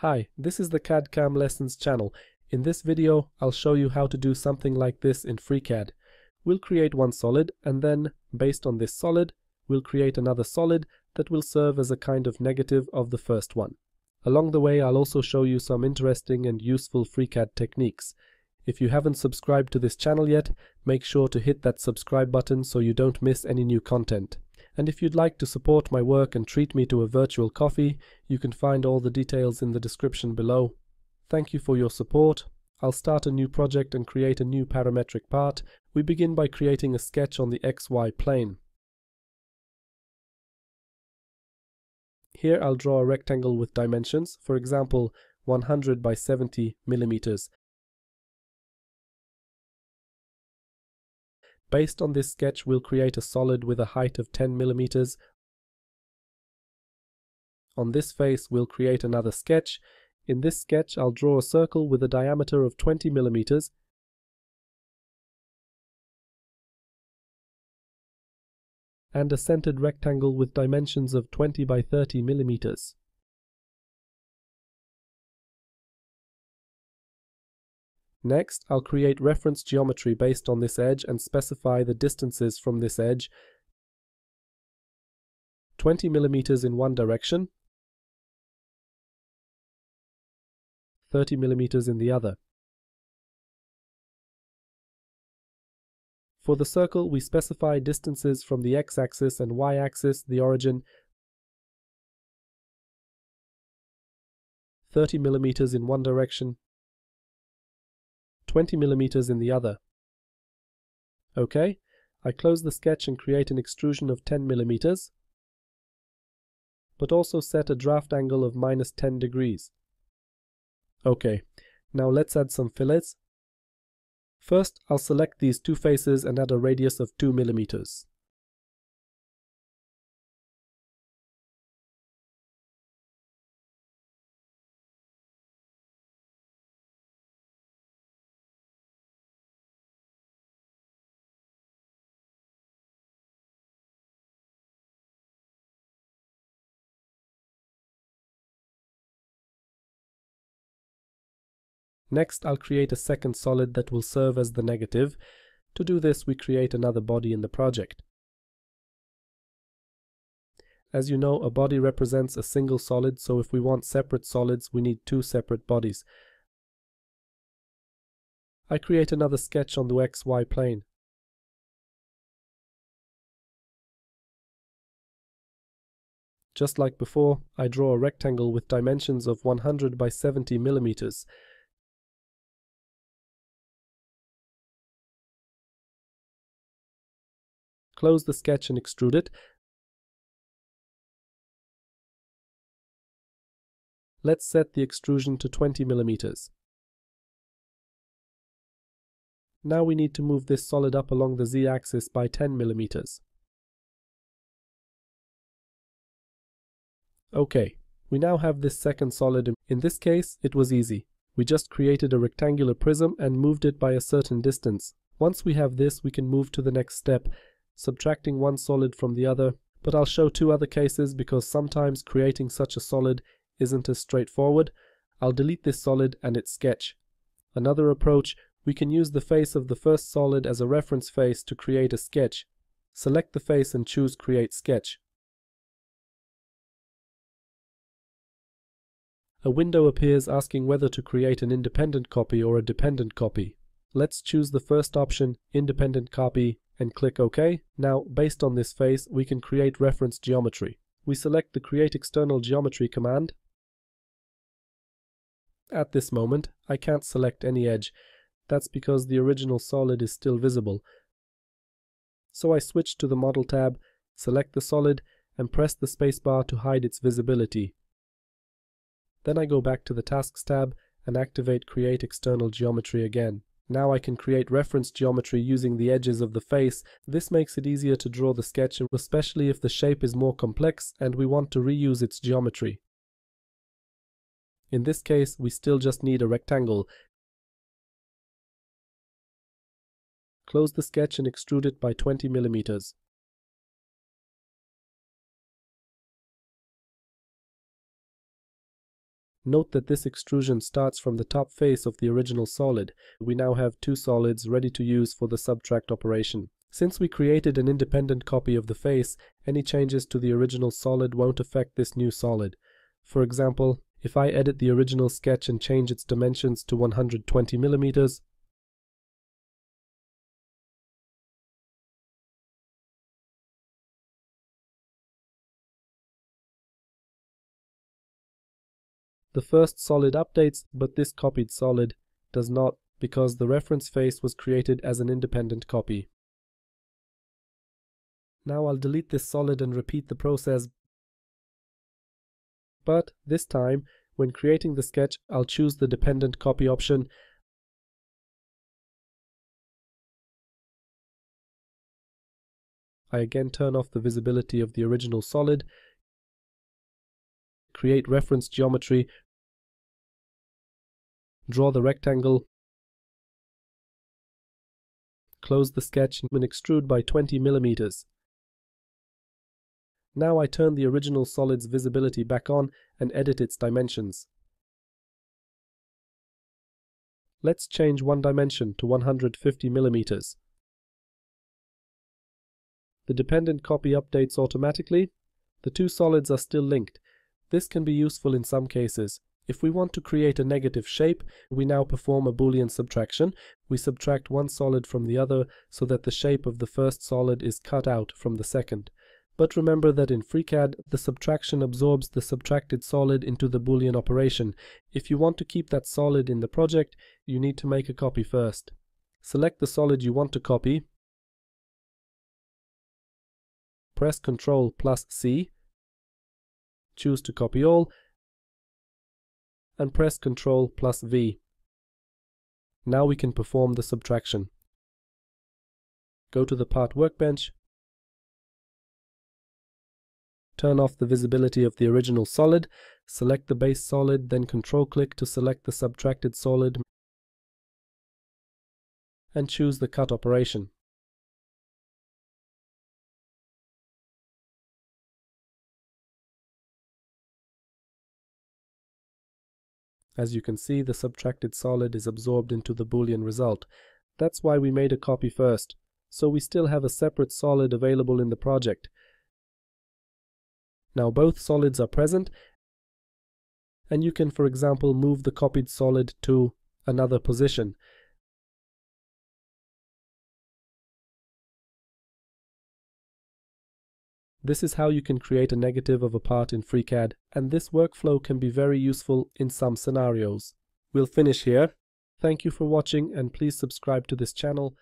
Hi, this is the CAD CAM Lessons channel. In this video, I'll show you how to do something like this in FreeCAD. We'll create one solid and then, based on this solid, we'll create another solid that will serve as a kind of negative of the first one. Along the way, I'll also show you some interesting and useful FreeCAD techniques. If you haven't subscribed to this channel yet, make sure to hit that subscribe button so you don't miss any new content. And if you'd like to support my work and treat me to a virtual coffee, you can find all the details in the description below. Thank you for your support. I'll start a new project and create a new parametric part. We begin by creating a sketch on the XY plane. Here I'll draw a rectangle with dimensions, for example 100 by 70 millimeters. Based on this sketch, we'll create a solid with a height of 10 millimeters. On this face, we'll create another sketch. In this sketch, I'll draw a circle with a diameter of 20 millimeters. and a centered rectangle with dimensions of 20 by 30 millimeters. Next, I'll create reference geometry based on this edge and specify the distances from this edge. 20 millimeters in one direction, 30 millimeters in the other. For the circle, we specify distances from the x-axis and y-axis, the origin, 30 millimeters in one direction, 20 millimeters in the other. OK, I close the sketch and create an extrusion of 10 millimeters, but also set a draft angle of minus 10 degrees. OK, now let's add some fillets. First, I'll select these two faces and add a radius of 2 millimeters. Next, I'll create a second solid that will serve as the negative. To do this, we create another body in the project. As you know, a body represents a single solid, so if we want separate solids, we need two separate bodies. I create another sketch on the XY plane. Just like before, I draw a rectangle with dimensions of 100 by 70 millimeters. Close the sketch and extrude it. Let's set the extrusion to 20 millimeters. Now we need to move this solid up along the z-axis by 10 millimeters. Okay, we now have this second solid. In this case, it was easy. We just created a rectangular prism and moved it by a certain distance. Once we have this, we can move to the next step subtracting one solid from the other, but I'll show two other cases because sometimes creating such a solid isn't as straightforward. I'll delete this solid and its sketch. Another approach, we can use the face of the first solid as a reference face to create a sketch. Select the face and choose Create Sketch. A window appears asking whether to create an independent copy or a dependent copy. Let's choose the first option, independent copy, and click OK. Now, based on this face, we can create reference geometry. We select the Create External Geometry command. At this moment, I can't select any edge. That's because the original solid is still visible. So I switch to the Model tab, select the solid, and press the spacebar to hide its visibility. Then I go back to the Tasks tab and activate Create External Geometry again. Now I can create reference geometry using the edges of the face. This makes it easier to draw the sketch, especially if the shape is more complex and we want to reuse its geometry. In this case, we still just need a rectangle. Close the sketch and extrude it by 20 millimeters. Note that this extrusion starts from the top face of the original solid. We now have two solids ready to use for the subtract operation. Since we created an independent copy of the face, any changes to the original solid won't affect this new solid. For example, if I edit the original sketch and change its dimensions to 120 millimeters, The first solid updates, but this copied solid does not because the reference face was created as an independent copy. Now I'll delete this solid and repeat the process. But this time, when creating the sketch, I'll choose the dependent copy option I again turn off the visibility of the original solid create reference geometry, draw the rectangle, close the sketch and extrude by 20 millimeters. Now I turn the original solid's visibility back on and edit its dimensions. Let's change one dimension to 150 millimeters. The dependent copy updates automatically. The two solids are still linked, this can be useful in some cases. If we want to create a negative shape, we now perform a boolean subtraction. We subtract one solid from the other so that the shape of the first solid is cut out from the second. But remember that in FreeCAD, the subtraction absorbs the subtracted solid into the boolean operation. If you want to keep that solid in the project, you need to make a copy first. Select the solid you want to copy, press Ctrl plus C, choose to copy all, and press Ctrl plus V. Now we can perform the subtraction. Go to the part workbench, turn off the visibility of the original solid, select the base solid, then control click to select the subtracted solid and choose the cut operation. As you can see, the subtracted solid is absorbed into the boolean result. That's why we made a copy first. So we still have a separate solid available in the project. Now both solids are present and you can for example move the copied solid to another position. This is how you can create a negative of a part in FreeCAD, and this workflow can be very useful in some scenarios. We'll finish here. Thank you for watching and please subscribe to this channel